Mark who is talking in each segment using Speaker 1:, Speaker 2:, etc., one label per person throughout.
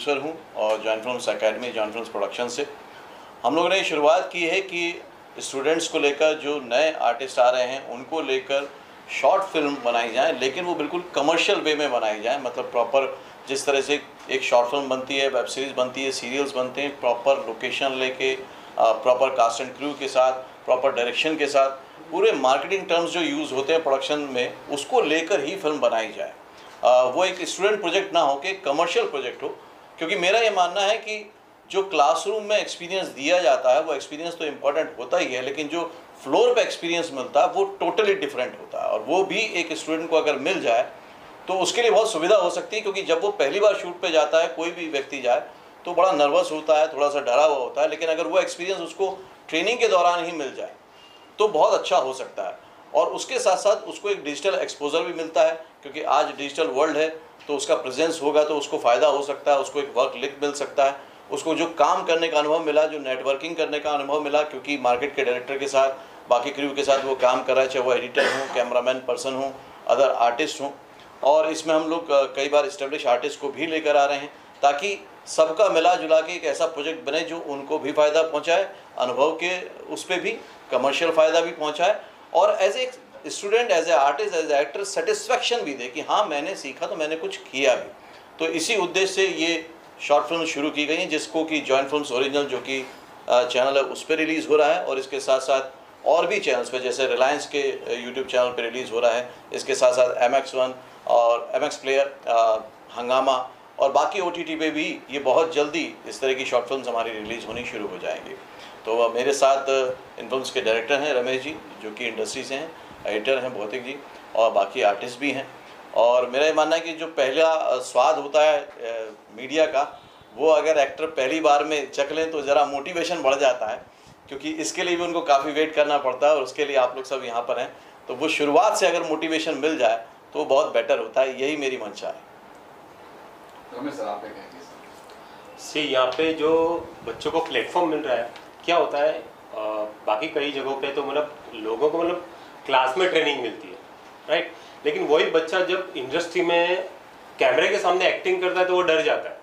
Speaker 1: Producer हूँ और join films academy join film production से। हम लोगों ने शुरुआत की है कि स्टूडेंट्स को लेकर जो नए आर्टिस्ट आ रहे हैं, उनको लेकर शॉर्ट फ़िल्म बनाई जाए, लेकिन वो बिल्कुल कमर्शियल वे में बनाई जाए मतलब प्रॉपर जिस तरह से एक शॉर्ट फ़िल्म बनती है वेब सीरीज़ बनती है सीरियल्स बनते हैं प्रॉपर लोकेशन लेके प्रॉपर कास्ट एंड क्रू के साथ प्रॉपर डायरेक्शन के साथ, पूरे मार्केटिंग टर्म्स जो यूज़ होते हैं प्रोडक्शन में, उसको लेकर ही फ़िल्म बनाई जाए। वो एक स्टूडेंट प्रोजेक्ट ना हो के कमर्शियल प्रोजेक्ट हो क्योंकि मेरा ये मानना है कि जो क्लासरूम में एक्सपीरियंस दिया जाता है, वो एक्सपीरियंस तो इंपॉर्टेंट होता ही है, लेकिन जो फ्लोर पे एक्सपीरियंस मिलता है वो टोटली डिफरेंट होता है। और वो भी एक स्टूडेंट को अगर मिल जाए तो उसके लिए बहुत सुविधा हो सकती है, क्योंकि जब वो पहली बार शूट पे जाता है, कोई भी व्यक्ति जाए तो बड़ा नर्वस होता है थोड़ा सा डरा हुआ होता है, लेकिन अगर वो एक्सपीरियंस उसको ट्रेनिंग के दौरान ही मिल जाए तो बहुत अच्छा हो सकता है। और उसके साथ साथ उसको एक डिजिटल एक्सपोजर भी मिलता है, क्योंकि आज डिजिटल वर्ल्ड है तो उसका प्रेजेंस होगा तो उसको फ़ायदा हो सकता है, उसको एक वर्क लिंक मिल सकता है। उसको जो काम करने का अनुभव मिला, जो नेटवर्किंग करने का अनुभव मिला, क्योंकि मार्केट के डायरेक्टर के साथ, बाकी क्रू के साथ वो काम कर रहा है, चाहे वो एडिटर हूँ कैमरामैन पर्सन हूँ अदर आर्टिस्ट हों। और इसमें हम लोग कई बार इस्टेब्लिश आर्टिस्ट को भी लेकर आ रहे हैं, ताकि सबका मिला जुला के एक ऐसा प्रोजेक्ट बने, जो उनको भी फ़ायदा पहुँचाए, अनुभव के उस पर भी कमर्शियल फ़ायदा भी पहुँचाए और as a student as a artist as a actor satisfaction भी दे कि हाँ मैंने सीखा तो मैंने कुछ किया भी। तो इसी उद्देश्य से ये शॉर्ट फ़िल्म शुरू की गई हैं, जिसको कि जॉइंट फ़िल्म ओरिजिनल जो कि चैनल है, उस पर रिलीज़ हो रहा है और इसके साथ साथ और भी चैनल्स पे, जैसे रिलायंस के यूट्यूब चैनल पे रिलीज़ हो रहा है। इसके साथ साथ एम एक्स वन और एम एक्स प्लेयर हंगामा और बाकी ओ टी टी पे भी ये बहुत जल्दी इस तरह की शॉर्ट फ़िल्म हमारी रिलीज़ होनी शुरू हो जाएँगी। तो मेरे साथ इन फ़िल्म के डायरेक्टर हैं रमेश जी, जो कि इंडस्ट्री से हैं एडिटर हैं भौतिक जी, और बाकी आर्टिस्ट भी हैं। और मेरा ये मानना है कि जो पहला स्वाद होता है मीडिया का, वो अगर एक्टर पहली बार में चख लें तो ज़रा मोटिवेशन बढ़ जाता है, क्योंकि इसके लिए भी उनको काफ़ी वेट करना पड़ता है और उसके लिए आप लोग सब यहाँ पर हैं। तो वो शुरुआत से अगर मोटिवेशन मिल जाए तो वो बहुत बेटर होता है, यही मेरी मंशा है।
Speaker 2: सी। यहाँ पे जो बच्चों को प्लेटफॉर्म मिल रहा है क्या होता है आ, बाकी कई जगहों पे तो मतलब लोगों को मतलब क्लास में ट्रेनिंग मिलती है राइट लेकिन वही बच्चा जब इंडस्ट्री में कैमरे के सामने एक्टिंग करता है तो वो डर जाता है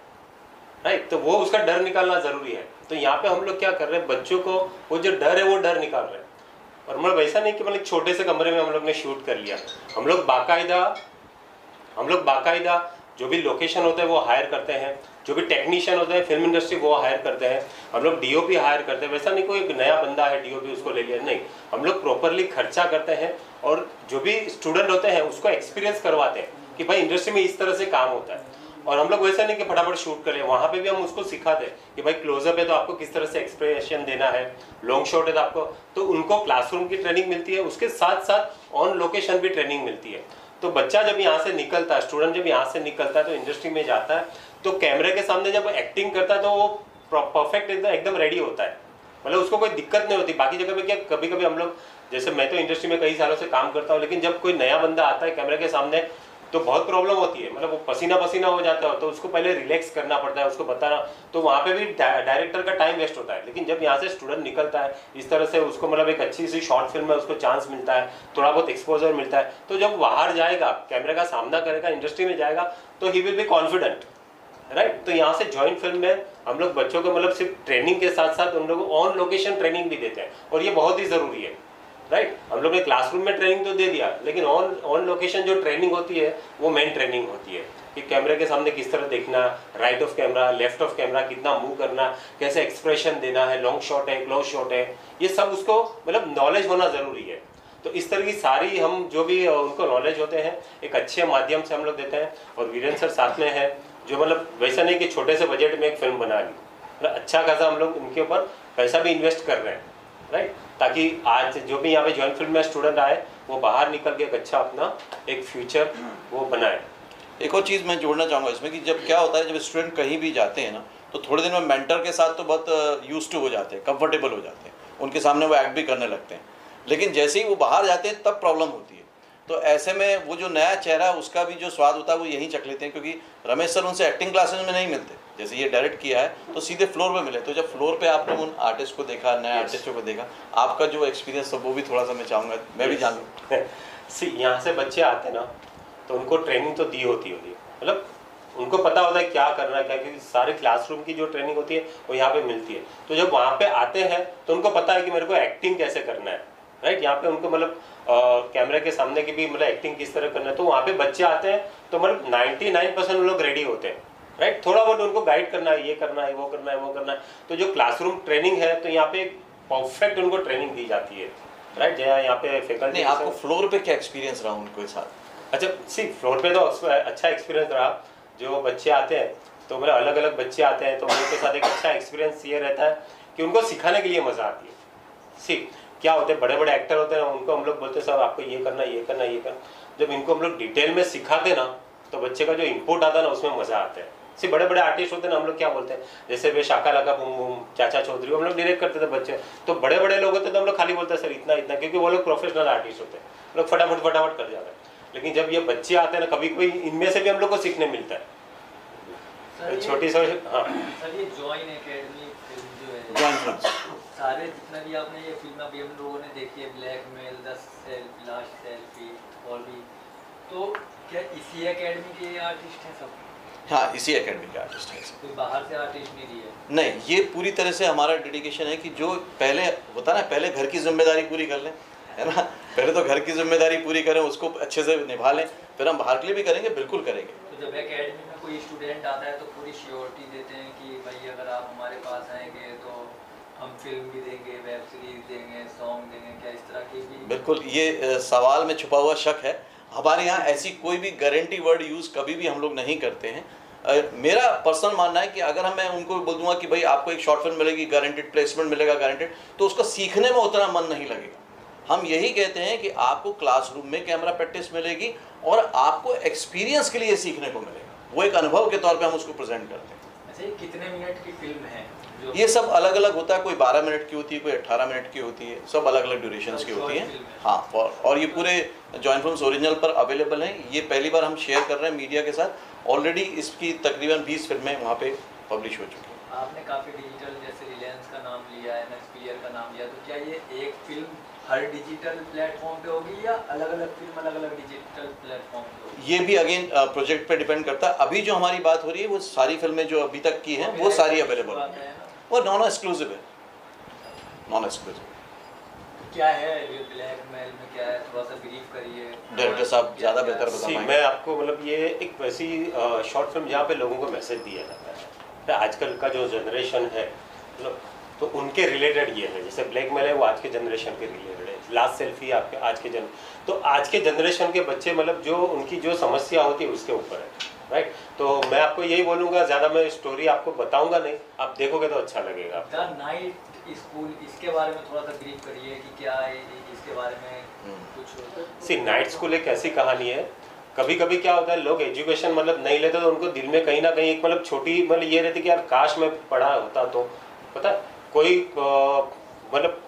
Speaker 2: राइट तो वो उसका डर निकालना ज़रूरी है। तो यहाँ पे हम लोग क्या कर रहे हैं बच्चों को वो जो डर है वो डर निकाल रहे हैं। और मतलब ऐसा नहीं कि मतलब छोटे से कमरे में हम लोग ने शूट कर लिया। हम लोग बाकायदा हम लोग बाकायदा जो भी लोकेशन होता है, वो हायर करते हैं। जो भी टेक्नीशियन होते हैं फ़िल्म इंडस्ट्री वो हायर करते हैं। हम लोग डीओपी हायर करते हैं। वैसा नहीं कोई एक नया बंदा है डीओपी उसको ले लिया। नहीं, हम लोग प्रॉपरली खर्चा करते हैं और जो भी स्टूडेंट होते हैं, उसको एक्सपीरियंस करवाते हैं कि भाई इंडस्ट्री में इस तरह से काम होता है। और हम लोग वैसे नहीं कि फटाफट शूट करें वहाँ पे भी हम उसको सिखाते हैं कि भाई क्लोजअप है तो आपको किस तरह से एक्सप्रेशन देना है। लॉन्ग शॉट है तो आपको। तो उनको क्लासरूम की ट्रेनिंग मिलती है। उसके साथ साथ ऑन लोकेशन भी ट्रेनिंग मिलती है। तो बच्चा जब यहाँ से निकलता है स्टूडेंट जब यहाँ से निकलता है तो इंडस्ट्री में जाता है तो कैमरे के सामने जब एक्टिंग करता है तो वो परफेक्ट एकदम एकदम रेडी होता है। मतलब उसको कोई दिक्कत नहीं होती। बाकी जगह पे क्या कभी कभी हम लोग, जैसे मैं तो इंडस्ट्री में कई सालों से काम करता हूँ, लेकिन जब कोई नया बंदा आता है कैमरे के सामने तो बहुत प्रॉब्लम होती है। मतलब वो पसीना पसीना हो जाता है तो उसको पहले रिलैक्स करना पड़ता है, उसको बताना। तो वहाँ पे भी डायरेक्टर का टाइम वेस्ट होता है। लेकिन जब यहाँ से स्टूडेंट निकलता है, इस तरह से उसको मतलब एक अच्छी सी शॉर्ट फ़िल्म में उसको चांस मिलता है, थोड़ा बहुत एक्सपोजर मिलता है तो जब बाहर जाएगा कैमरे का सामना करेगा इंडस्ट्री में जाएगा तो he will be confident right तो यहाँ से ज्वाइंट फ़िल्म में हम लोग बच्चों को मतलब सिर्फ़ ट्रेनिंग के साथ साथ उन लोगों को ऑन लोकेशन ट्रेनिंग भी देते हैं। और ये बहुत ही ज़रूरी है। Right right? हम लोग ने क्लासरूम में ट्रेनिंग तो दे दिया, लेकिन ऑन ऑन लोकेशन जो ट्रेनिंग होती है, वो मेन ट्रेनिंग होती है। कि कैमरे के सामने किस तरह देखना right of camera left of camera कितना मूव करना, कैसे एक्सप्रेशन देना है लॉन्ग शॉट है क्लोज शॉट है, ये सब उसको मतलब नॉलेज होना ज़रूरी है। तो इस तरह की सारी हम जो भी उनको नॉलेज होते हैं, एक अच्छे माध्यम से हम लोग देते हैं। और वीरेंद्र सर साथ में है, जो मतलब वैसा नहीं कि छोटे से बजट में एक फ़िल्म बना ली। मतलब अच्छा खासा हम लोग उनके ऊपर पैसा भी इन्वेस्ट कर रहे हैं। राइट ताकि आज जो भी यहाँ पे ज्वाइंट फ़ील्ड में स्टूडेंट आए, वो बाहर निकल के एक अच्छा अपना एक फ्यूचर वो बनाए।
Speaker 1: एक और चीज़ मैं जोड़ना चाहूँगा इसमें कि जब क्या होता है, जब स्टूडेंट कहीं भी जाते हैं ना तो थोड़े दिन में मेंटर के साथ तो बहुत यूज़ टू हो जाते हैं कंफर्टेबल हो जाते हैं। उनके सामने वो एक्ट भी करने लगते हैं। लेकिन जैसे ही वो बाहर जाते हैं, तब प्रॉब्लम होती है। तो ऐसे में वो जो नया चेहरा उसका भी जो स्वाद होता है वो यहीं चख लेते हैं क्योंकि रमेश सर उनसे एक्टिंग क्लासेस में नहीं मिलते। जैसे ये डायरेक्ट किया है तो सीधे फ्लोर पे मिले। तो जब फ्लोर पे आपने उन आर्टिस्ट को देखा नए yes. आर्टिस्टों को देखा आपका जो एक्सपीरियंस था वो भी थोड़ा सा मैं चाहूँगा मैं yes. भी जान लूँ।
Speaker 2: सी यहाँ से बच्चे आते ना तो उनको ट्रेनिंग तो दी होती होती मतलब उनको पता होता है क्या करना है क्या क्योंकि सारे क्लासरूम की जो ट्रेनिंग होती है वो यहाँ पे मिलती है। तो जब वहाँ पे आते हैं तो उनको पता है कि मेरे को एक्टिंग कैसे करना है। राइट यहाँ पे उनको मतलब कैमरे के सामने की भी मतलब एक्टिंग किस तरह करना है तो वहाँ पे बच्चे आते हैं तो मतलब नाइन्टी नाइन परसेंट लोग रेडी होते हैं। राइट थोड़ा बहुत उनको गाइड करना है ये करना है वो करना है वो करना है। तो जो क्लासरूम ट्रेनिंग है तो यहाँ पे परफेक्ट उनको ट्रेनिंग दी जाती है। राइट जहाँ यहाँ पे फैकल्टी
Speaker 1: आपको फ्लोर पे क्या एक्सपीरियंस रहा उनके साथ?
Speaker 2: अच्छा सी फ्लोर पे तो अच्छा एक्सपीरियंस रहा। जो बच्चे आते हैं तो मतलब अलग अलग बच्चे आते हैं तो उनके साथ एक अच्छा एक्सपीरियंस ये रहता है कि उनको सिखाने के लिए मज़ा आती है। सी क्या होते हैं बड़े बड़े एक्टर होते हैं ना उनको हम लोग बोलते हैं सर आपको ये करना ये करना ये करना। जब इनको हम लोग डिटेल में सिखाते ना तो बच्चे का जो इनपुट आता है ना उसमें मज़ा आता है। सी बड़े बड़े आर्टिस्ट होते हैं ना हम लोग क्या बोलते हैं जैसे वे शाका लगा बुम बुम चाचा चौधरी हम लोग डायरेक्ट करते थे बच्चे। तो बड़े बड़े लोग होते तो हम लोग खाली बोलते हैं सर इतना इतना क्योंकि वो लोग प्रोफेशनल आर्टिस्ट होते हैं। लोग फटाफट फटाफट कर जाते हैं। लेकिन जब ये बच्चे आते हैं ना कभी कभी इनमें से भी हम लोग को सीखने मिलता है। छोटी सी हाँ।
Speaker 3: सर ये जॉइन एकेडमी जो है सारे जितना भी आपने ये फ़िल्म अभी हम लोगों ने देखी है blackmail the selfie last selfie और भी। तो क्या इसी एकेडमी के आर्टिस्ट हैं सब?
Speaker 1: हाँ इसी एकेडमी के आर्टिस्ट हैं
Speaker 3: कोई बाहर से आर्टिस्ट नहीं दिए
Speaker 1: नहीं ये पूरी तरह से हमारा डेडिकेशन है कि जो पहले होता ना पहले घर की ज़िम्मेदारी पूरी कर लें है ना? पहले तो घर की ज़िम्मेदारी पूरी करें उसको अच्छे से निभा लें फिर हम बाहर के लिए भी करेंगे बिल्कुल करेंगे।
Speaker 3: तो जब एकेडमी में कोई स्टूडेंट आता है तो पूरी श्योरिटी देते हैं कि भाई अगर आप हमारे पास आएँगे तो हम फ़िल्म भी देंगे वेब सीरीज़ देंगे सॉन्ग देंगे, क्या इस तरह की भी।
Speaker 1: बिल्कुल, ये सवाल में छुपा हुआ शक है। हमारे यहाँ ऐसी कोई भी गारंटी वर्ड यूज़ कभी भी हम लोग नहीं करते हैं। मेरा पर्सनल मानना है कि अगर मैं उनको बोल दूँगा कि भाई आपको एक शॉर्ट फ़िल्म मिलेगी गारंटेड प्लेसमेंट मिलेगा गारंटेड तो उसका सीखने में उतना मन नहीं लगेगा। हम यही कहते हैं कि आपको क्लासरूम में कैमरा प्रैक्टिस मिलेगी और आपको एक्सपीरियंस के लिए सीखने को मिलेगा। वो एक अनुभव के तौर पे हम उसको प्रेजेंट करते हैं।
Speaker 3: ये कितने मिनट की फ़िल्म है?
Speaker 1: ये सब अलग अलग होता है कोई 12 मिनट की होती है कोई 18 मिनट की होती है सब अलग अलग ड्यूरेशंस की होती हैं।
Speaker 3: है।
Speaker 1: और और ये पूरे जॉइंट फिल्म्स ओरिजिनल पर अवेलेबल हैं। ये पहली बार हम शेयर कर रहे हैं मीडिया के साथ। ऑलरेडी इसकी तकरीबन 20 फ़िल्में वहाँ पे पब्लिश हो चुकी हैं।
Speaker 3: आपने काफ़ी डिजिटल जैसे रिलायंस का नाम लिया एम का नाम लिया तो क्या ये एक फ़िल्म हर डिजिटल प्लेटफॉर्म पे होगी या अलग अलग फ़िल्म अलग अलग डिजिटल प्लेटफॉर्म पे होगी?
Speaker 1: ये भी अगेन प्रोजेक्ट पे डिपेंड करता है। अभी जो हमारी बात हो रही है वो सारी फ़िल्में जो अभी तक की हैं वो सारी अवेलेबल हैं। वो नॉन एक्सक्लूसिव है। नॉन एक्सक्लूसिव
Speaker 3: क्या है ये ब्लैक मेल में क्या है? थोड़ा सा ब्रीफ करिए।
Speaker 1: डायरेक्टर साहब ज़्यादा बेहतर बता पाएँगे?
Speaker 2: मैं आपको मतलब ये एक वैसी शॉर्ट फ़िल्म जहाँ पे लोगों को मैसेज दिया जाता है। आजकल का जो जनरेशन है मतलब तो उनके रिलेटेड ये है जैसे ब्लैक मेल है वो आज के जनरेशन के रिलेटेड है। लास्ट सेल्फी आपके आज के जन तो आज के जनरेशन के बच्चे मतलब जो उनकी जो समस्या होती है उसके ऊपर है राइट तो मैं आपको यही बोलूँगा ज़्यादा मैं स्टोरी आपको बताऊँगा नहीं आप देखोगे तो अच्छा लगेगा।
Speaker 3: द नाइट स्कूल इसके बारे में थोड़ा सा ब्रीफ करिए कि क्या है इसके बारे में। कुछ।
Speaker 2: सी नाइट स्कूल एक ऐसी कहानी है कभी कभी क्या होता है लोग एजुकेशन मतलब नहीं लेते तो उनको दिल में कहीं ना कहीं एक मतलब छोटी मतलब ये रहती कि यार काश में पढ़ा होता तो पता है? कोई मतलब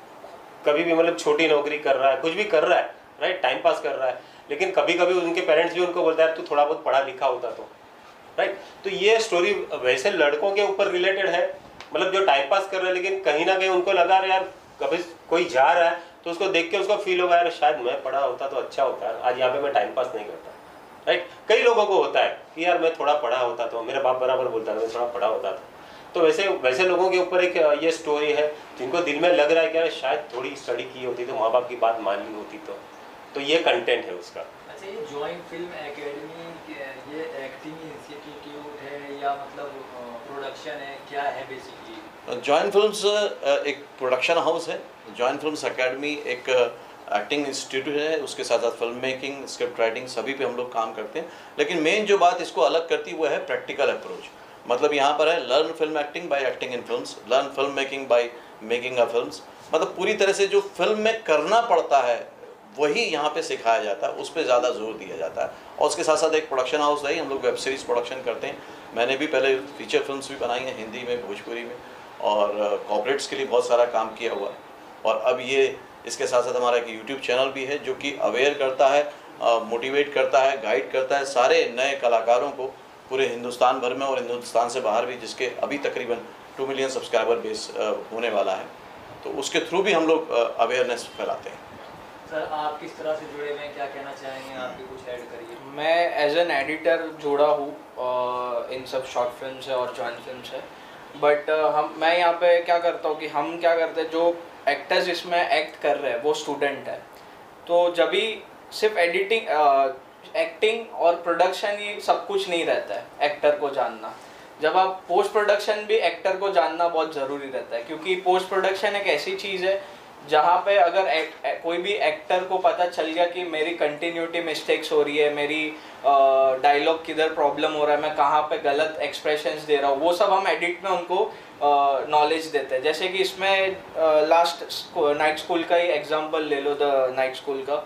Speaker 2: कभी भी मतलब छोटी नौकरी कर रहा है, कुछ भी कर रहा है राइट टाइम पास कर रहा है, लेकिन कभी कभी उनके पेरेंट्स भी उनको बोलता है तू थोड़ा बहुत पढ़ा लिखा होता तो। राइट तो ये स्टोरी वैसे लड़कों के ऊपर रिलेटेड है मतलब जो टाइम पास कर रहे हैं, लेकिन कहीं ना कहीं उनको लगा रहा यार, कभी कोई जा रहा है तो उसको देख के उसको फील होगा यार शायद मैं पढ़ा होता तो अच्छा होता आज यहाँ पे मैं टाइम पास नहीं करता। राइट कई लोगों को होता है कि यार, मैं थोड़ा पढ़ा होता तो मेरे बाप बराबर बोलता था, मैं थोड़ा पढ़ा होता था। तो वैसे वैसे लोगों के ऊपर एक ये स्टोरी है जिनको दिल में लग रहा है कि शायद थोड़ी स्टडी की होती तो माँ बाप की बात मान ली होती तो। तो ये कंटेंट है उसका।
Speaker 3: अच्छा ये जॉइंट फ़िल्म एकेडमी ये एक्टिंग इंस्टीट्यूट है या मतलब प्रोडक्शन है? क्या है बेसिकली
Speaker 1: जॉइन फिल्म्स एक प्रोडक्शन हाउस है। जॉइन फिल्म्स एकेडमी एक एक्टिंग इंस्टीट्यूट है। उसके साथ साथ फ़िल्म मेकिंग स्क्रिप्ट राइटिंग सभी पे हम लोग काम करते हैं। लेकिन मेन जो बात इसको अलग करती है वो है प्रैक्टिकल अप्रोच मतलब यहाँ पर है learn film acting by acting in films learn film making by making a films मतलब पूरी तरह से जो फ़िल्म में करना पड़ता है, वही यहाँ पे सिखाया जाता है, उस पर ज़्यादा ज़ोर दिया जाता है। और उसके साथ साथ एक प्रोडक्शन हाउस है, हम लोग वेब सीरीज़ प्रोडक्शन करते हैं। मैंने भी पहले फीचर फिल्म्स भी बनाई हैं, हिंदी में, भोजपुरी में, और कॉपरेट्स के लिए बहुत सारा काम किया हुआ है। और अब ये, इसके साथ साथ हमारा एक यूट्यूब चैनल भी है, जो कि अवेयर करता है मोटिवेट करता है गाइड करता है सारे नए कलाकारों को। पूरे हिंदुस्तान भर में और हिंदुस्तान से बाहर भी जिसके अभी तकरीबन टू मिलियन सब्सक्राइबर बेस होने वाला है। तो उसके थ्रू भी हम लोग अवेयरनेस फैलाते हैं।
Speaker 3: सर आप किस तरह से जुड़े हुए हैं? क्या कहना चाहेंगे? आप भी कुछ ऐड करिए।
Speaker 4: मैं एज एन एडिटर जुड़ा हूँ इन सब शॉर्ट फ़िल्म से और जॉइंट फ़िल्म से बट हम मैं यहाँ पे क्या करता हूँ कि हम क्या करते हैं जो एक्टर्स इसमें एक्ट कर रहे हैं वो स्टूडेंट है। तो जब भी सिर्फ़ एडिटिंग एक्टिंग और प्रोडक्शन ही सब कुछ नहीं रहता है एक्टर को जानना। जब आप पोस्ट प्रोडक्शन भी एक्टर को जानना बहुत ज़रूरी रहता है क्योंकि पोस्ट प्रोडक्शन एक ऐसी चीज़ है जहाँ पे अगर एक, कोई भी एक्टर को पता चल गया कि मेरी कंटिन्यूटी मिस्टेक्स हो रही है मेरी डायलॉग किधर प्रॉब्लम हो रहा है मैं कहाँ पे गलत एक्सप्रेशंस दे रहा हूँ वो सब हम एडिट में उनको नॉलेज देते हैं। जैसे कि इसमें लास्ट नाइट स्कूल का ही एग्जांपल ले लो द नाइट स्कूल का।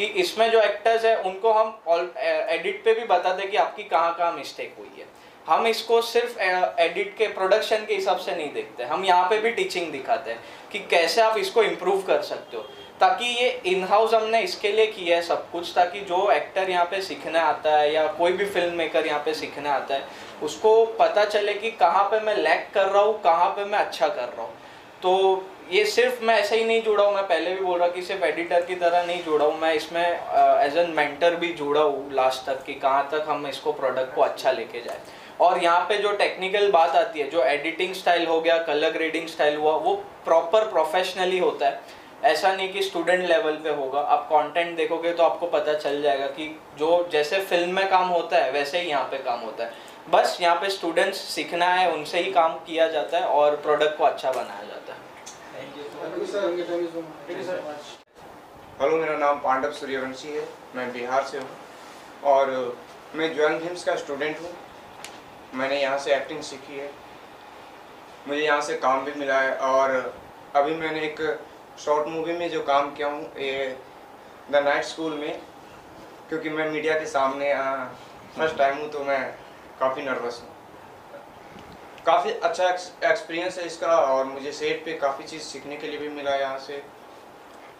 Speaker 4: कि इसमें जो एक्टर्स है, उनको हम एडिट पे भी बताते हैं कि आपकी कहाँ कहाँ मिस्टेक हुई है। हम इसको सिर्फ़ एडिट के प्रोडक्शन के हिसाब से नहीं देखते। हम यहाँ पे भी टीचिंग दिखाते हैं कि कैसे आप इसको इम्प्रूव कर सकते हो। ताकि ये इन हाउस हमने इसके लिए किया है सब कुछ, ताकि जो एक्टर यहाँ पे सीखने आता है या कोई भी फ़िल्म मेकर यहाँ पे सीखने आता है, उसको पता चले कि कहाँ पे मैं लैक कर रहा हूँ, कहाँ पे मैं अच्छा कर रहा हूँ। तो ये सिर्फ़ मैं ऐसे ही नहीं जुड़ा हूँ, मैं पहले भी बोल रहा कि सिर्फ़ एडिटर की तरह नहीं जुड़ा हूँ, मैं इसमें एज एन मेंटर भी जुड़ा हूँ लास्ट तक कि कहाँ तक हम इसको प्रोडक्ट को अच्छा लेके जाए। और यहाँ पे जो टेक्निकल बात आती है, जो एडिटिंग स्टाइल हो गया कलर ग्रेडिंग स्टाइल हुआ, वो प्रॉपर प्रोफेशनली होता है। ऐसा नहीं कि स्टूडेंट लेवल पे होगा। आप कंटेंट देखोगे तो आपको पता चल जाएगा कि जो जैसे फ़िल्म में काम होता है, वैसे ही यहाँ पे काम होता है। बस यहाँ पे स्टूडेंट्स सीखना है उनसे ही काम किया जाता है और प्रोडक्ट को अच्छा बनाया जाता है।
Speaker 3: Thank you so much
Speaker 5: hello मेरा नाम पांडव सूर्यवंशी है। मैं बिहार से हूँ। और मैं ज्वाइन फिल्म्स का स्टूडेंट हूँ। मैंने यहाँ से एक्टिंग सीखी है। मुझे यहाँ से काम भी मिला है। और अभी मैंने एक शॉर्ट मूवी में जो काम किया हूँ ये द नाइट स्कूल में। क्योंकि मैं मीडिया के सामने फ़र्स्ट टाइम हूँ तो मैं काफ़ी नर्वस हूँ। काफ़ी अच्छा एक्सपीरियंस है इसका और मुझे सेट पे काफ़ी चीज़ सीखने के लिए भी मिला यहाँ से।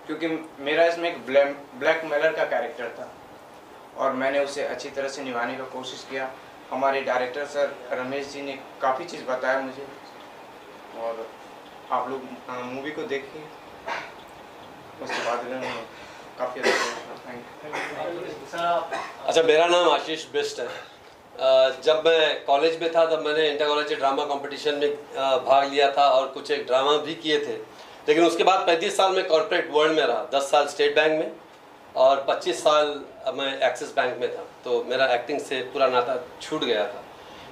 Speaker 5: क्योंकि मेरा इसमें एक ब्लैक मेलर का कैरेक्टर था और मैंने उसे अच्छी तरह से निभाने का कोशिश किया। हमारे डायरेक्टर सर रमेश जी ने काफ़ी चीज़ बताया मुझे और आप लोग मूवी को देखिए। उसके बाद काफ़ी अच्छा
Speaker 6: अच्छा मेरा नाम आशीष बिस्ट है। जब मैं कॉलेज में था, तब मैंने इंटर कॉलेज ड्रामा कंपटीशन में भाग लिया था और कुछ एक ड्रामा भी किए थे। लेकिन उसके बाद पैंतीस साल में कॉरपोरेट वर्ल्ड में रहा, दस साल स्टेट बैंक में और 25 साल मैं एक्सिस बैंक में था। तो मेरा एक्टिंग से पूरा नाता छूट गया था।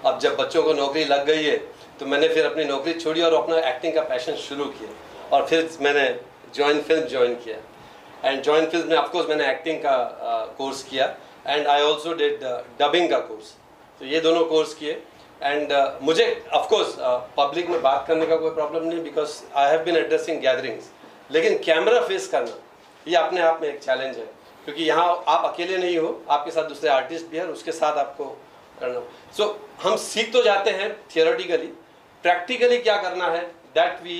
Speaker 6: अब जब बच्चों को नौकरी लग गई है तो मैंने फिर अपनी नौकरी छोड़ी और अपना एक्टिंग का पैशन शुरू किया और फिर मैंने जॉइन फ़िल्म ज्वाइन किया। एंड जॉइन फ़िल्म में ऑफकोर्स मैंने एक्टिंग का कोर्स किया। And I also did dubbing का कोर्स तो ये दोनों कोर्स किए। एंड uh, मुझे ऑफकोर्स पब्लिक uh, में बात करने का कोई प्रॉब्लम नहीं because I have been addressing gatherings लेकिन कैमरा फेस करना ये अपने आप में एक चैलेंज है। क्योंकि यहाँ आप अकेले नहीं हो आपके साथ दूसरे आर्टिस्ट भी हैं उसके साथ आपको करना। सो so, हम सीख तो जाते हैं थियोरेटिकली प्रैक्टिकली क्या करना है? That we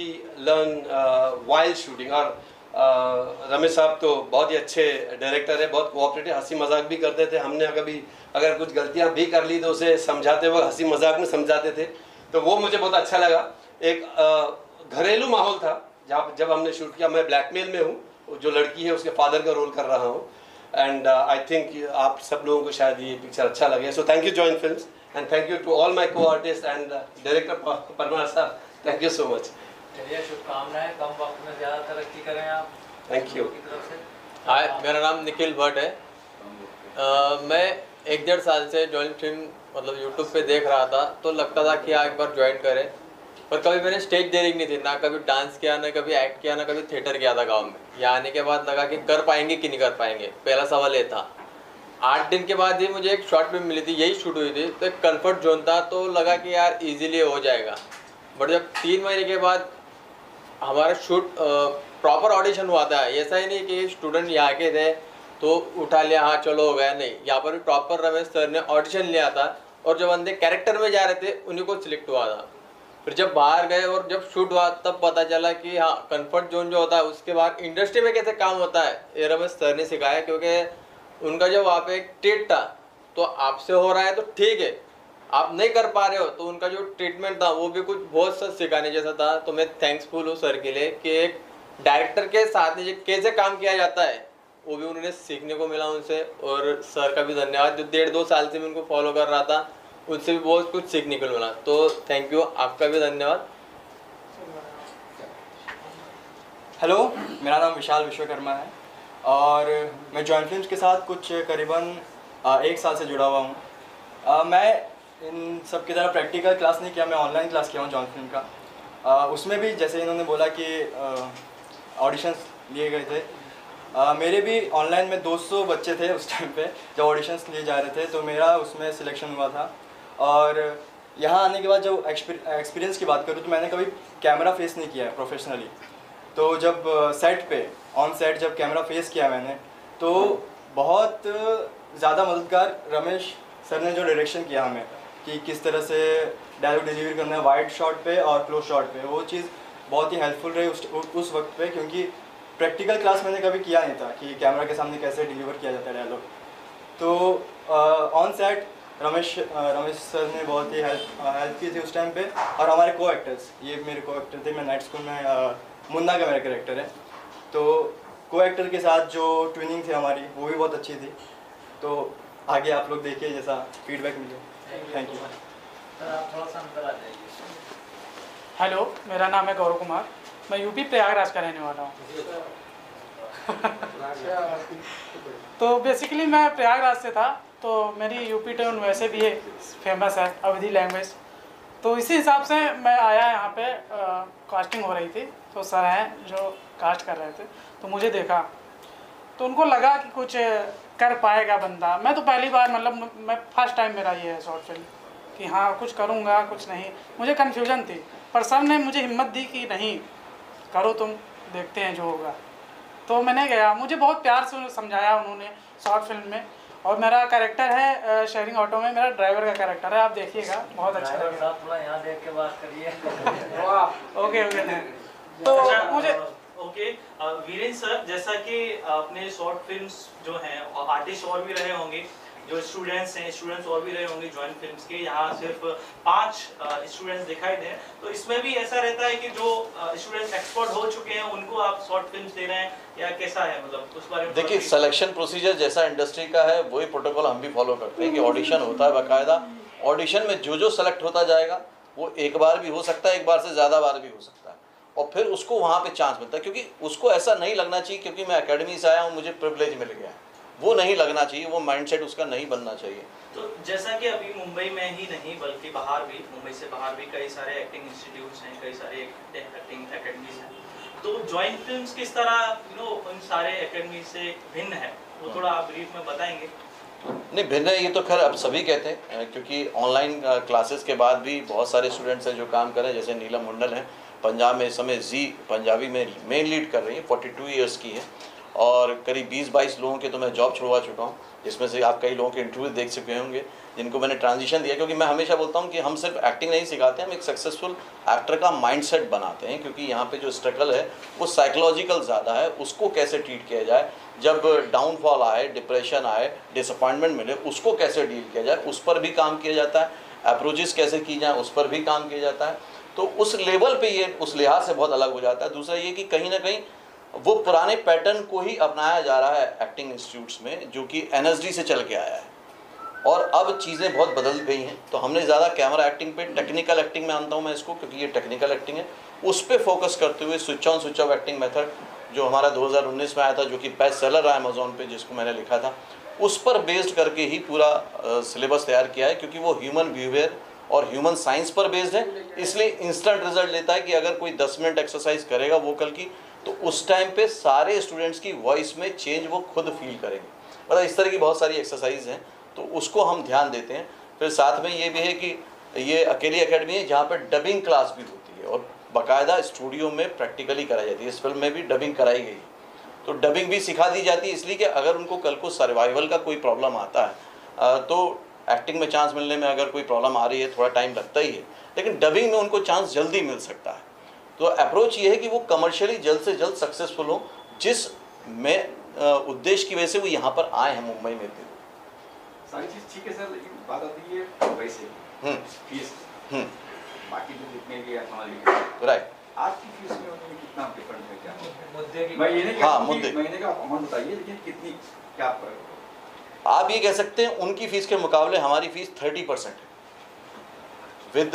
Speaker 6: learn while shooting और रमेश साहब तो बहुत ही अच्छे डायरेक्टर है, बहुत कोऑपरेटिव हँसी मज़ाक भी करते थे। हमने कभी अगर कुछ गलतियाँ भी कर ली तो उसे समझाते हुए हँसी मज़ाक में समझाते थे। तो वो मुझे बहुत अच्छा लगा। एक घरेलू माहौल था, जहाँ जब हमने शूट किया, मैं ब्लैकमेल में हूँ, जो लड़की है, उसके फादर का रोल कर रहा हूँ। एंड आई थिंक आप सब लोगों को शायद ये पिक्चर अच्छा लगे। So thank you join film and thank you to all my co artist and director Parmar साहब थैंक यू सो मच
Speaker 3: चलिए शुभकामनाएँ। कम वक्त में ज़्यादा तरक्की करें आप।
Speaker 6: थैंक यू
Speaker 7: हाय मेरा नाम निखिल भट्ट है। uh, मैं एक डेढ़ साल से जॉइन फ़िल्म मतलब यूट्यूब पे देख रहा था तो लगता था कि हाँ एक बार ज्वाइन करें। पर कभी मैंने स्टेज देखी नहीं थी ना कभी डांस किया ना कभी एक्ट किया ना कभी थिएटर किया था गाँव में। यहाँ आने के बाद लगा कि कर पाएँगे कि नहीं कर पाएँगे। पहला सवाल ये था। आठ दिन के बाद ही मुझे एक शॉर्ट फ़िल्म मिली थी यही शूट हुई थी। तो एक कंफर्ट जोन था तो लगा कि यार इजीली हो जाएगा। बट जब तीन महीने के बाद हमारा शूट प्रॉपर ऑडिशन हुआ था। ऐसा ही नहीं कि स्टूडेंट यहाँ के थे तो उठा लिया हाँ चलो, हो गया, नहीं। यहाँ पर भी प्रॉपर रमेश सर ने ऑडिशन लिया था और जो बंदे कैरेक्टर में जा रहे थे, उन्हीं को सिलेक्ट हुआ था। फिर जब बाहर गए और जब शूट हुआ, तब पता चला कि हाँ कंफर्ट जोन जो होता है, उसके बाद इंडस्ट्री में कैसे काम होता है, ये रमेश सर ने सिखाया, क्योंकि उनका जब वहाँ पे एक ट्रीट था तो आपसे हो रहा है तो ठीक है। आप नहीं कर पा रहे हो तो उनका जो ट्रीटमेंट था, वो भी कुछ बहुत सा सिखाने जैसा था। तो मैं थैंक्सफुल हूँ सर के लिए कि एक डायरेक्टर के साथ नीचे कैसे काम किया जाता है, वो भी उन्होंने सीखने को मिला उनसे। और सर का भी धन्यवाद, जो डेढ़ दो साल से मैं उनको फॉलो कर रहा था, उनसे भी बहुत कुछ सीखने को मिला। तो थैंक यू आपका भी धन्यवाद।
Speaker 8: हेलो मेरा नाम विशाल विश्वकर्मा है। और मैं जॉइंट फ़िल्म के साथ कुछ करीबन एक साल से जुड़ा हुआ हूँ। मैं इन सब की तरह प्रैक्टिकल क्लास नहीं किया मैं ऑनलाइन क्लास किया हूँ जॉइंट फ़िल्म का। आ, उसमें भी जैसे इन्होंने बोला कि ऑडिशंस लिए गए थे। आ, मेरे भी ऑनलाइन में 200 बच्चे थे उस टाइम पे जब ऑडिशंस लिए जा रहे थे तो मेरा उसमें सिलेक्शन हुआ था। और यहाँ आने के बाद जब एक्सपीरियंस की बात करूँ तो मैंने कभी कैमरा फेस नहीं किया है प्रोफेशनली तो जब सेट पे ऑन सेट जब कैमरा फेस किया मैंने तो बहुत ज़्यादा मददगार रमेश सर ने जो डायरेक्शन किया हमें कि किस तरह से डायलॉग डिलीवर करना है वाइड शॉट पे और क्लोज शॉट पे। वो चीज़ बहुत ही हेल्पफुल रही उस उस वक्त पे क्योंकि प्रैक्टिकल क्लास मैंने कभी किया नहीं था कि कैमरा के सामने कैसे डिलीवर किया जाता है डायलॉग तो on set Ramesh Ramesh sir ने बहुत ही हेल्प हेल्प की थी उस टाइम पे और हमारे को एक्टर्स ये मेरे को एक्टर थे, मैं नाइट स्कूल में मुन्ना का मेरा करेक्टर है। तो को एक्टर के साथ जो ट्विनिंग थी हमारी, वो भी बहुत अच्छी थी। तो आगे आप लोग देखिए जैसा फीडबैक मिले। थैंक यू
Speaker 3: थोड़ा सा अंदर आ जाइए।
Speaker 9: हेलो मेरा नाम है गौरव कुमार। मैं यूपी प्रयागराज का रहने वाला हूँ। तो बेसिकली मैं प्रयागराज से था तो मेरी यूपी टर्न वैसे भी है फ़ेमस है अवधि लैंग्वेज तो इसी हिसाब से मैं आया यहाँ पे आ, कास्टिंग हो रही थी। तो सर हैं जो कास्ट कर रहे थे तो मुझे देखा। तो उनको लगा कि कुछ कर पाएगा बंदा। मैं तो पहली बार मतलब मैं फ़र्स्ट टाइम मेरा ये है शॉर्ट फ़िल्म कि हाँ कुछ करूँगा कुछ नहीं। मुझे कन्फ्यूज़न थी पर सर ने मुझे हिम्मत दी कि नहीं करो तुम देखते हैं जो होगा। तो मैंने गया। मुझे बहुत प्यार से समझाया उन्होंने शॉर्ट फ़िल्म में। और मेरा कैरेक्टर है शेयरिंग ऑटो में मेरा ड्राइवर का कैरेक्टर है आप देखिएगा बहुत अच्छा लगेगा।
Speaker 3: थोड़ा यहाँ देख के बात करिए।
Speaker 9: ओके ओके तो
Speaker 10: अच्छा,
Speaker 9: मुझे
Speaker 10: ओके वीरेंद्र सर जैसा कि अपने शॉर्ट फिल्म्स जो हैं आर्टिस्ट और भी रहे होंगे जो स्टूडेंट्स हैं स्टूडेंट्स और भी रहे होंगे जॉइंट फिल्म्स के यहाँ सिर्फ़ पाँच स्टूडेंट्स दिखाई दे। तो इसमें भी ऐसा रहता है कि जो स्टूडेंट्स एक्सपर्ट हो चुके हैं उनको आप शॉर्ट फिल्म्स दे रहे हैं या कैसा है मतलब उस बारे में
Speaker 1: देखिए सिलेक्शन प्रोसीजर जैसा इंडस्ट्री का है वही प्रोटोकॉल हम भी फॉलो करते हैं कि ऑडिशन होता है बाकायदा। ऑडिशन में जो जो सेलेक्ट होता जाएगा वो एक बार भी हो सकता है एक बार से ज़्यादा बार भी हो सकता है। और फिर उसको वहाँ पे चांस मिलता है क्योंकि उसको ऐसा नहीं लगना चाहिए क्योंकि मैं अकेडमी से आया हूँ मुझे प्रिवलेज मिल गया है। वो नहीं लगना चाहिए वो माइंडसेट उसका नहीं बनना चाहिए।
Speaker 10: तो जैसा कि अभी मुंबई में ही नहीं बल्कि बाहर भी मुंबई से बाहर भी कई सारे एक्टिंग इंस्टीट्यूट्स हैं कई सारे एक्टिंग एकेडमीज हैं। तो जॉइंट फिल्म्स किस तरह यू नो उन सारे एकेडमी से भिन्न है? वो थोड़ा आप ब्रीफ में बताएँगे।
Speaker 1: नहीं भिन्न है ये तो खैर अब सभी कहते हैं क्योंकि ऑनलाइन क्लासेस के बाद भी बहुत सारे स्टूडेंट्स हैं जो काम कर रहे हैं जैसे नीलम मुंडल हैं। पंजाब में इस समय जी पंजाबी में मेन लीड कर रही है फोर्टी टू ईयर्स की है। और करीब 20-22 लोगों के तो मैं जॉब छुड़वा चुका हूँ। जिसमें से आप कई लोगों के इंटरव्यू देख चुके होंगे, जिनको मैंने ट्रांजिशन दिया। क्योंकि मैं हमेशा बोलता हूँ कि हम सिर्फ़ एक्टिंग नहीं सिखाते, हम एक सक्सेसफुल एक्टर का माइंडसेट बनाते हैं। क्योंकि यहाँ पे जो स्ट्रगल है, वो साइकोलॉजिकल ज़्यादा है। उसको कैसे ट्रीट किया जाए? जब डाउनफॉल आए डिप्रेशन आए डिसअपॉइंटमेंट मिले, उसको कैसे डील किया जाए? उस पर भी काम किया जाता है। अप्रोचेस कैसे की जाए, उस पर भी काम किया जाता है। तो उस लेवल पे ये उस लिहाज से बहुत अलग हो जाता है। दूसरा ये कि कहीं ना कहीं वो पुराने पैटर्न को ही अपनाया जा रहा है एक्टिंग इंस्टीट्यूट्स में, जो कि एनएसडी से चल के आया है। और अब चीज़ें बहुत बदल गई हैं। तो हमने ज़्यादा कैमरा एक्टिंग पे टेक्निकल एक्टिंग में आनता हूँ मैं इसको, क्योंकि ये टेक्निकल एक्टिंग है। उस पर फोकस करते हुए switch on switch off acting method जो हमारा 2019 में आया था, जो कि बेस्ट सेलर रहा अमेजोन पे, जिसको मैंने लिखा था, उस पर बेस्ड करके ही पूरा सिलेबस तैयार किया है, क्योंकि वो ह्यूमन बिहेवियर और ह्यूमन साइंस पर बेस्ड है, इसलिए इंस्टेंट रिज़ल्ट लेता है कि अगर कोई 10 मिनट एक्सरसाइज करेगा वोकल की तो उस टाइम पे सारे स्टूडेंट्स की वॉइस में चेंज वो खुद फील करेंगे। मतलब इस तरह की बहुत सारी एक्सरसाइज हैं तो उसको हम ध्यान देते हैं। फिर साथ में ये भी है कि ये अकेली अकेडमी है, जहाँ पर डबिंग क्लास भी होती है और बाकायदा स्टूडियो में प्रैक्टिकली कराई जाती है। इस फ़िल्म में भी डबिंग कराई गई तो डबिंग भी सिखा दी जाती है, इसलिए कि अगर उनको कल को सर्वाइवल का कोई प्रॉब्लम आता है तो एक्टिंग में चांस मिलने में अगर कोई प्रॉब्लम आ रही है थोड़ा टाइम लगता ही है लेकिन डबिंग में उनको चांस जल्दी मिल सकता है। तो अप्रोच ये है कि वो कमर्शियली जल्द से जल्द सक्सेसफुल हो जिस में उद्देश्य की वजह से वो यहाँ पर आए हैं मुंबई में भी।
Speaker 11: सारी चीज़ ठीक है सर लेकिन बात आती है वैसे
Speaker 1: हम्म।
Speaker 11: फ़ीस
Speaker 1: हम्म।
Speaker 11: बाकी तो जितने भी समझ
Speaker 1: राइट
Speaker 11: आपकी फ़ीस में कितना डिफरेंट है क्या?
Speaker 3: मुद्दे की
Speaker 11: मैं ये नहीं
Speaker 1: हाँ, मुद्दे।
Speaker 11: महीने का अमाउंट बताइए लेकिन कितनी क्या
Speaker 1: आप ये कह सकते हैं उनकी फ़ीस के मुकाबले हमारी फ़ीस थर्टी परसेंट है। विद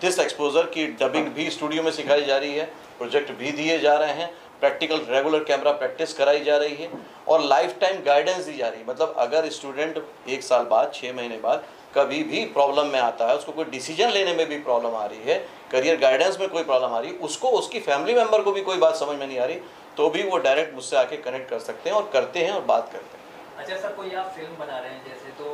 Speaker 1: दिस एक्सपोजर की डबिंग भी स्टूडियो में सिखाई जा रही है प्रोजेक्ट भी दिए जा रहे हैं प्रैक्टिकल रेगुलर कैमरा प्रैक्टिस कराई जा रही है और लाइफ टाइम गाइडेंस दी जा रही है। मतलब अगर स्टूडेंट एक साल बाद छः महीने बाद कभी भी प्रॉब्लम में आता है, उसको कोई डिसीज़न लेने में भी प्रॉब्लम आ रही है करियर गाइडेंस में कोई प्रॉब्लम आ रही है, उसको उसकी फैमिली मेंबर को भी कोई बात समझ में नहीं आ रही तो भी वो डायरेक्ट मुझसे आके कनेक्ट कर सकते हैं और करते हैं और बात करते हैं।
Speaker 3: अच्छा सर कोई आप फ़िल्म बना रहे हैं जैसे तो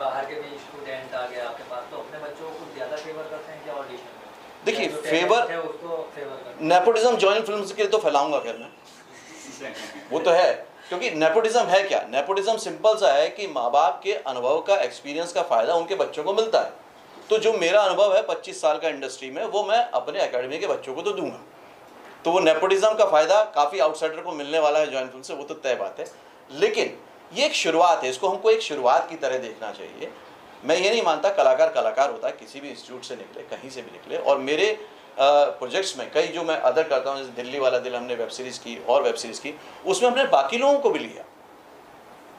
Speaker 3: बाहर के भी स्टूडेंट आ गए आपके पास तो अपने बच्चों को कुछ ज़्यादा फेवर करते हैं क्या ऑडिशन में?
Speaker 1: देखिए,
Speaker 3: जो
Speaker 1: फेवर- नेपोटिज्म जॉइंट फ़िल्म के लिए तो फैलाऊँगा फिर मैं। वो तो है क्योंकि नेपोटिज्म है क्या? नेपोटिज्म सिंपल सा है कि माँ बाप के अनुभव का एक्सपीरियंस का फ़ायदा उनके बच्चों को मिलता है। तो जो मेरा अनुभव है 25 साल का इंडस्ट्री में वो मैं अपने अकेडमी के बच्चों को तो दूँगा। तो वो नेपोटिज्म का फ़ायदा काफ़ी आउटसाइडर को मिलने वाला है जॉइंट फ़िल्म से वो तो तय बात है। लेकिन ये एक शुरुआत है, इसको हमको एक शुरुआत की तरह देखना चाहिए। मैं ये नहीं मानता कलाकार कलाकार होता है, किसी भी इंस्टीट्यूट से निकले, कहीं से भी निकले। और मेरे प्रोजेक्ट्स में कई जो मैं अदर करता हूँ, जैसे दिल्ली वाला दिल हमने वेब सीरीज़ की, और वेब सीरीज़ की, उसमें हमने बाकी लोगों को भी लिया।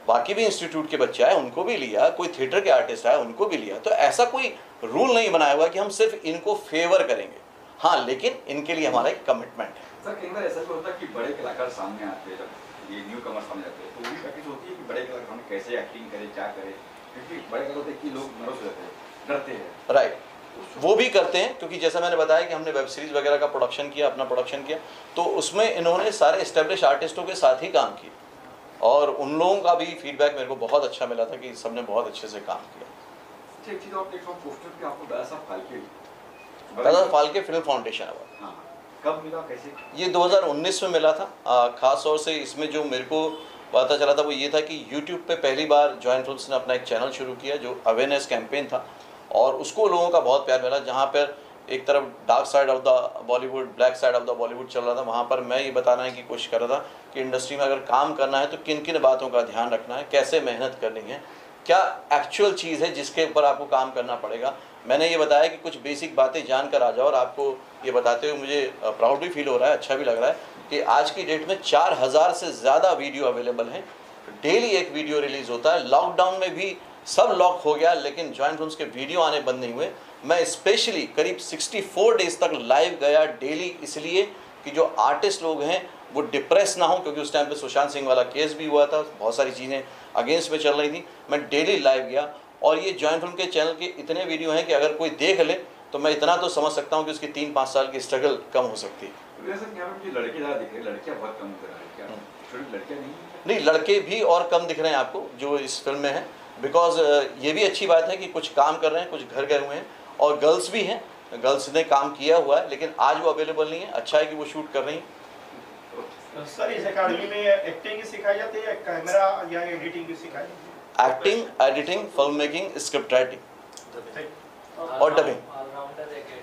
Speaker 1: बाकी भी इंस्टीट्यूट के बच्चे आए, उनको भी लिया, कोई थिएटर के आर्टिस्ट आए, उनको भी लिया। तो ऐसा कोई रूल नहीं बनाया हुआ कि हम सिर्फ़ इनको फेवर करेंगे। हाँ लेकिन इनके लिए हमारा एक कमिटमेंट है।
Speaker 11: सर, कई बार ऐसा भी होता है कि बड़े कलाकार सामने आते हैं ये न्यू कमर सामने आते हैं। तो वो भी प्रैक्टिस होती है कि बड़े कलाकार में कैसे एक्टिंग करें क्या करें? क्योंकि बड़े कलाकार होते हैं कि लोग नर्वस हो जाते हैं डरते हैं।
Speaker 1: राइट वो भी करते हैं क्योंकि जैसा मैंने बताया कि हमने वेब सीरीज़ वगैरह का प्रोडक्शन किया अपना प्रोडक्शन किया तो उसमें इन्होंने सारे इस्टेब्लिश आर्टिस्टों के साथ ही काम किया और उन लोगों का भी फीडबैक मेरे को बहुत अच्छा मिला था कि सबने बहुत अच्छे से काम किया।
Speaker 11: अच्छा एक चीज़ आप देखो पोस्टर पे आपको दादा साहब फालके
Speaker 1: दादा फाल्के फ़िल्म फाउंडेशन अवार्ड
Speaker 11: हाँ। कब मिला, कैसे?
Speaker 1: ये 2019 में मिला था। खास तौर से इसमें जो मेरे को पता चला था वो ये था कि YouTube पे पहली बार जॉइंट फिल्म्स ने अपना एक चैनल शुरू किया जो अवेयरनेस कैंपेन था और उसको लोगों का बहुत प्यार मिला, जहाँ पर एक तरफ़ dark side of the Bollywood black side of the Bollywood चल रहा था, वहाँ पर मैं ये बताने की कोशिश कर रहा था कि इंडस्ट्री में अगर काम करना है तो किन किन बातों का ध्यान रखना है, कैसे मेहनत करनी है, क्या एक्चुअल चीज़ है जिसके ऊपर आपको काम करना पड़ेगा। मैंने ये बताया कि कुछ बेसिक बातें जान कर आ जाओ और आपको ये बताते हुए मुझे प्राउड भी फील हो रहा है अच्छा भी लग रहा है कि आज की डेट में चार हज़ार से ज़्यादा वीडियो अवेलेबल हैं। डेली एक वीडियो रिलीज़ होता है। लॉकडाउन में भी सब लॉक हो गया, लेकिन जॉइंट फिल्म्स के वीडियो आने बंद नहीं हुए। मैं स्पेशली करीब 64 डेज़ तक लाइव गया डेली इसलिए कि जो आर्टिस्ट लोग हैं, वो डिप्रेस ना हो, क्योंकि उस टाइम पे सुशांत सिंह वाला केस भी हुआ था। बहुत सारी चीज़ें अगेंस्ट में चल रही थी। मैं डेली लाइव गया। और ये जॉइंट फ़िल्म के चैनल के इतने वीडियो हैं कि अगर कोई देख ले तो मैं इतना तो समझ सकता हूँ कि उसकी तीन पाँच साल की स्ट्रगल कम हो सकती है।
Speaker 11: तो वैसे क्या मुझे लड़के ज़्यादा दिख रहे हैं? लड़कियाँ बहुत कम दिख रहा है क्या? छोटी लड़कियाँ नहीं
Speaker 1: लड़के भी और कम दिख रहे हैं आपको जो इस फ़िल्म में हैं। बिकॉज़ ये भी अच्छी बात है कि कुछ काम कर रहे हैं कुछ घर गए हुए हैं और गर्ल्स भी हैं। गर्ल्स ने काम किया हुआ है लेकिन आज वो अवेलेबल नहीं है। अच्छा है कि वो शूट कर रही हैं।
Speaker 12: सर इस अकेडमी में एक्टिंग ही सिखाई जाती है कैमरा या एडिटिंग भी सिखाई जाती है?
Speaker 1: Acting editing film making script writing और डबिंग
Speaker 3: ऑलराउंडर एकेडमी